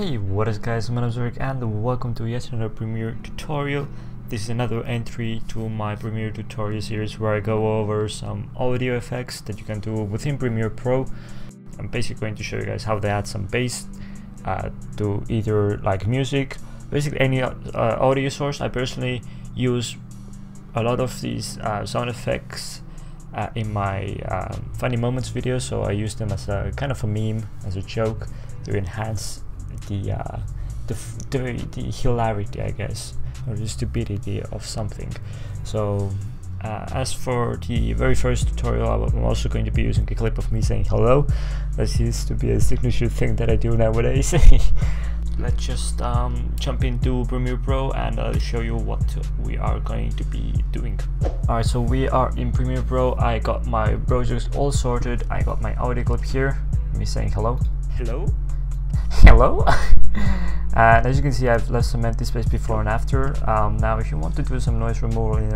Hey, what is guys, my name is Eric and welcome to yet another Premiere tutorial. This is another entry to my Premiere tutorial series where I go over some audio effects that you can do within Premiere Pro. I'm basically going to show you guys how to add some bass uh, to either like music, basically any uh, audio source. I personally use a lot of these uh, sound effects uh, in my um, funny moments videos so I use them as a kind of a meme as a joke to enhance the uh, the, the, the hilarity I guess or the stupidity of something so uh, as for the very first tutorial I'm also going to be using a clip of me saying hello that used to be a signature thing that I do nowadays let's just um, jump into Premiere Pro and I'll show you what we are going to be doing. Alright, so we are in Premiere Pro. I got my browsers all sorted. I got my audio clip here. Me saying hello. Hello? Hello? and as you can see, I've left some empty space before and after. Um, now, if you want to do some noise removal in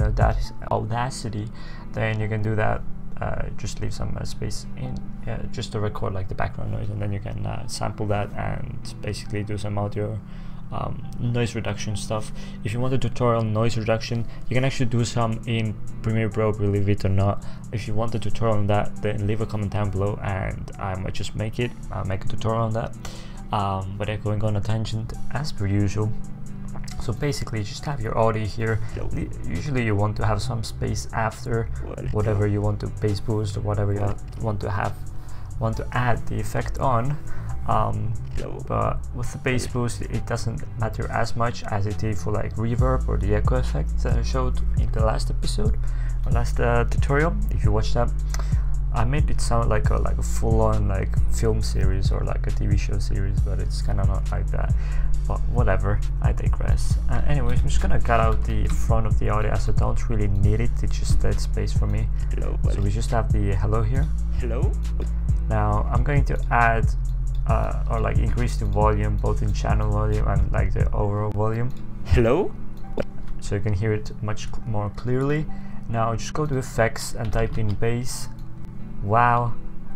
Audacity, then you can do that uh, just leave some uh, space in uh, just to record like the background noise and then you can uh, sample that and basically do some audio um, noise reduction stuff. If you want a tutorial on noise reduction, you can actually do some in Premiere Pro, believe it or not. If you want a tutorial on that, then leave a comment down below and I might just make it, I'll make a tutorial on that. Um, but I'm going on a tangent as per usual. So basically just have your audio here. Usually you want to have some space after whatever you want to bass boost or whatever you want to have want to add the effect on. Um, but with the bass boost it doesn't matter as much as it did for like reverb or the echo effect that I showed in the last episode or last uh, tutorial if you watched that. I made it sound like a like a full-on like film series or like a TV show series, but it's kind of not like that. But whatever, I digress. Uh, anyways, I'm just gonna cut out the front of the audio as I don't really need it. It's just dead space for me. Hello, buddy. So we just have the hello here. Hello. Now I'm going to add uh, or like increase the volume both in channel volume and like the overall volume. Hello. So you can hear it much more clearly. Now just go to effects and type in bass wow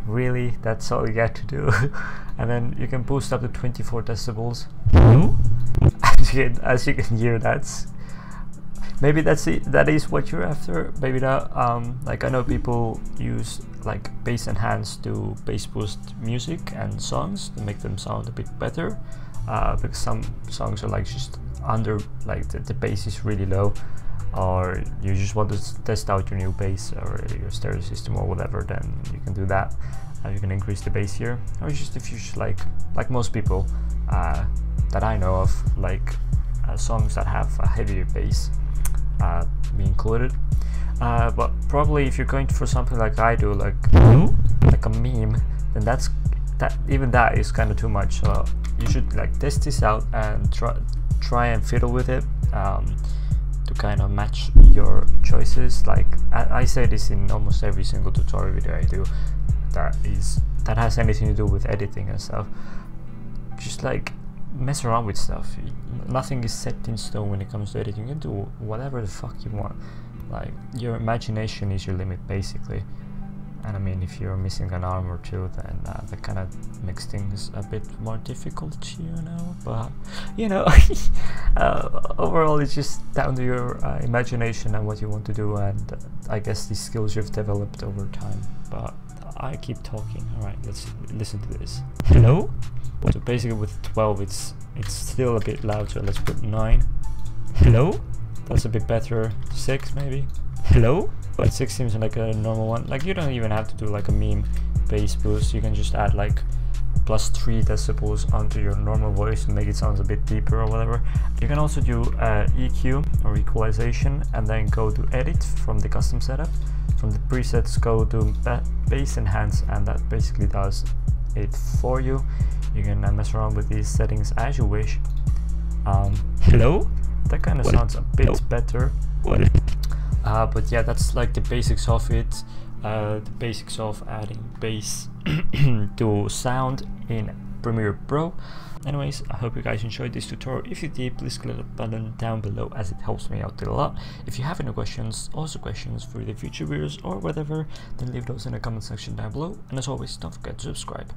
really? That's all you got to do? And then you can boost up to 24 decibels. As, you can, as you can hear that's maybe that's it that is what you're after. Maybe not um, like I know people use like bass enhance to bass boost music and songs to make them sound a bit better uh, because some songs are like just under like the, the bass is really low or you just want to test out your new bass or your stereo system or whatever then you can do that. Uh, you can increase the bass here or just if you like like most people uh, that I know of like uh, songs that have a heavier bass uh, be included. Uh, but probably if you're going for something like I do like like a meme then that's that even that is kind of too much. So you should like test this out and try try and fiddle with it. Um, to kind of match your choices. Like I, I, say this in almost every single tutorial video I do that is that has anything to do with editing and stuff. Just like mess around with stuff. Nothing is set in stone when it comes to editing. You can do whatever the fuck you want. Like your imagination is your limit basically and I mean if you're missing an arm or two then uh, that kind of makes things a bit more difficult you know? But you know uh, overall it's just down to your uh, imagination and what you want to do and uh, I guess the skills you've developed over time. But I keep talking. Alright let's listen to this. Hello? So basically with 12 it's it's still a bit loud so let's put 9 hello? That's a bit better. 6 maybe? Hello but 6 seems like a normal one. Like you don't even have to do like a meme bass boost. You can just add like plus 3 decibels onto your normal voice and make it sound a bit deeper or whatever. You can also do uh, EQ or equalization and then go to edit from the custom setup. From the presets go to bass enhance and that basically does it for you. You can uh, mess around with these settings as you wish. Um, hello? that kind of sounds a bit better. What uh, but yeah that's like the basics of it. Uh, the basics of adding bass to sound in Premiere Pro. Anyways I hope you guys enjoyed this tutorial. If you did please click the button down below as it helps me out a lot. If you have any questions also questions for the future videos or whatever then leave those in the comment section down below. And as always don't forget to subscribe